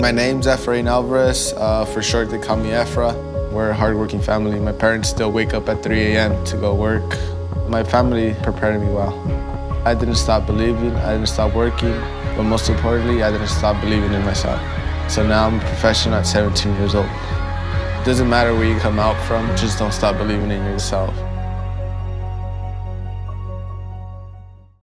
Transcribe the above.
My name's Efrain Alvarez. Uh, for short, they call me Efra. We're a hardworking family. My parents still wake up at 3 a.m. to go work. My family prepared me well. I didn't stop believing, I didn't stop working, but most importantly, I didn't stop believing in myself. So now I'm a professional at 17 years old. It doesn't matter where you come out from, just don't stop believing in yourself.